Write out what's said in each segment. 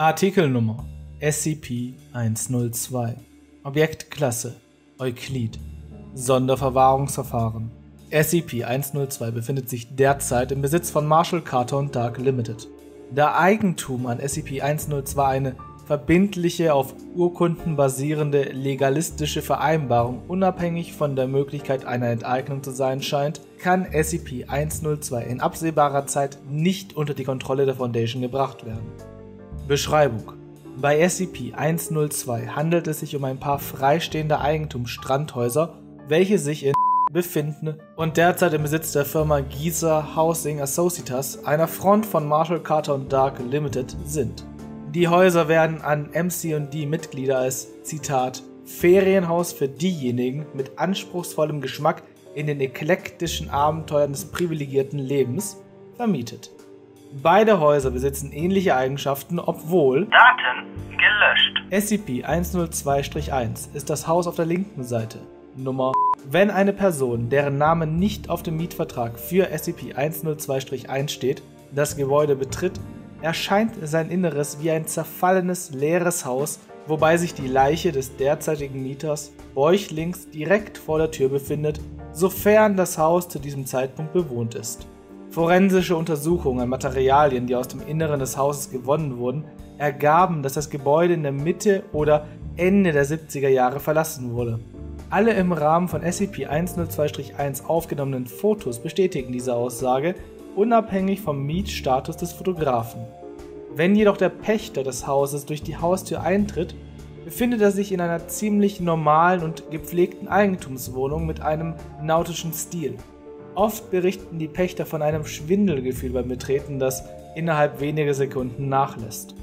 Artikelnummer SCP-102 Objektklasse Euklid. Sonderverwahrungsverfahren. SCP-102 befindet sich derzeit im Besitz von Marshall Carter und Dark Limited. Da Eigentum an SCP-102 eine verbindliche, auf Urkunden basierende legalistische Vereinbarung unabhängig von der Möglichkeit einer Enteignung zu sein scheint, kann SCP-102 in absehbarer Zeit nicht unter die Kontrolle der Foundation gebracht werden. Beschreibung bei SCP-102 handelt es sich um ein paar freistehende Eigentumsstrandhäuser, welche sich in befinden und derzeit im Besitz der Firma Giza Housing Associates, einer Front von Marshall Carter und Dark Limited, sind. Die Häuser werden an MC&D-Mitglieder als Zitat Ferienhaus für diejenigen mit anspruchsvollem Geschmack in den eklektischen Abenteuern des privilegierten Lebens vermietet. Beide Häuser besitzen ähnliche Eigenschaften, obwohl Daten gelöscht. SCP-102-1 ist das Haus auf der linken Seite. Nummer Wenn eine Person, deren Name nicht auf dem Mietvertrag für SCP-102-1 steht, das Gebäude betritt, erscheint sein Inneres wie ein zerfallenes, leeres Haus, wobei sich die Leiche des derzeitigen Mieters bäuchlings direkt vor der Tür befindet, sofern das Haus zu diesem Zeitpunkt bewohnt ist. Forensische Untersuchungen an Materialien, die aus dem Inneren des Hauses gewonnen wurden, ergaben, dass das Gebäude in der Mitte oder Ende der 70er Jahre verlassen wurde. Alle im Rahmen von SCP-102-1 aufgenommenen Fotos bestätigen diese Aussage, unabhängig vom Mietstatus des Fotografen. Wenn jedoch der Pächter des Hauses durch die Haustür eintritt, befindet er sich in einer ziemlich normalen und gepflegten Eigentumswohnung mit einem nautischen Stil. Oft berichten die Pächter von einem Schwindelgefühl beim Betreten, das innerhalb weniger Sekunden nachlässt.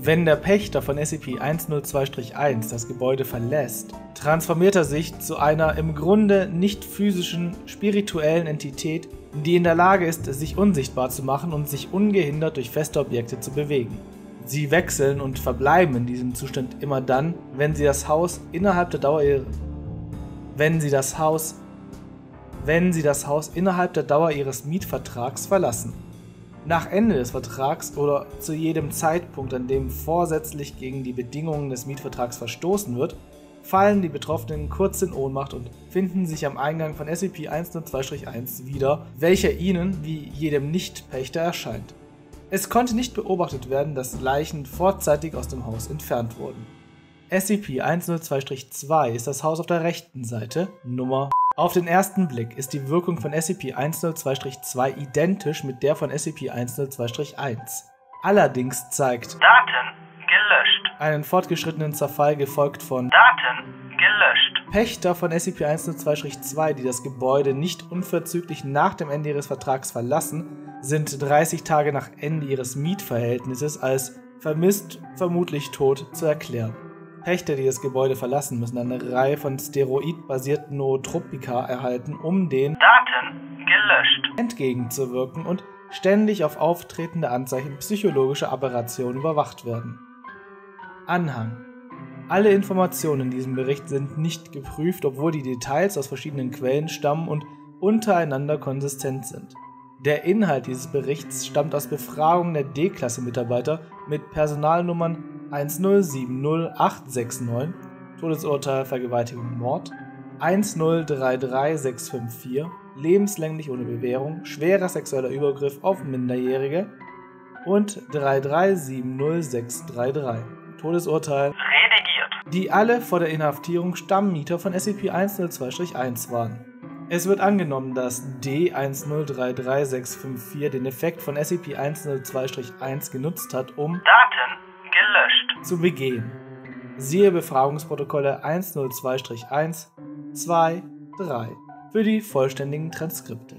Wenn der Pächter von SCP-102-1 das Gebäude verlässt, transformiert er sich zu einer im Grunde nicht physischen, spirituellen Entität, die in der Lage ist, sich unsichtbar zu machen und sich ungehindert durch feste Objekte zu bewegen. Sie wechseln und verbleiben in diesem Zustand immer dann, wenn sie das Haus innerhalb der Dauer ihrer wenn sie das Haus wenn sie das Haus innerhalb der Dauer ihres Mietvertrags verlassen. Nach Ende des Vertrags oder zu jedem Zeitpunkt, an dem vorsätzlich gegen die Bedingungen des Mietvertrags verstoßen wird, fallen die Betroffenen kurz in Ohnmacht und finden sich am Eingang von SCP-102-1 wieder, welcher ihnen wie jedem Nichtpächter erscheint. Es konnte nicht beobachtet werden, dass Leichen vorzeitig aus dem Haus entfernt wurden. SCP-102-2 ist das Haus auf der rechten Seite, Nummer auf den ersten Blick ist die Wirkung von SCP-102-2 identisch mit der von SCP-102-1. Allerdings zeigt Daten. Einen fortgeschrittenen Zerfall gefolgt von Daten gelöscht. Pächter von SCP-102-2, die das Gebäude nicht unverzüglich nach dem Ende ihres Vertrags verlassen, sind 30 Tage nach Ende ihres Mietverhältnisses als vermisst, vermutlich tot zu erklären. Pächter, die das Gebäude verlassen, müssen eine Reihe von steroidbasierten Nootropika erhalten, um den Daten gelöscht. entgegenzuwirken und ständig auf auftretende Anzeichen psychologischer Aberrationen überwacht werden. Anhang alle Informationen in diesem Bericht sind nicht geprüft, obwohl die Details aus verschiedenen Quellen stammen und untereinander konsistent sind. Der Inhalt dieses Berichts stammt aus Befragungen der D-Klasse-Mitarbeiter mit Personalnummern 1070869, Todesurteil Vergewaltigung Mord, 1033654, lebenslänglich ohne Bewährung, schwerer sexueller Übergriff auf Minderjährige und 3370633, Todesurteil Redigiert. die alle vor der Inhaftierung Stammmieter von SCP-102-1 waren. Es wird angenommen, dass D1033654 den Effekt von SCP-102-1 genutzt hat, um Daten gelöscht. zu begehen. Siehe Befragungsprotokolle 102-1, 2, 3 für die vollständigen Transkripte.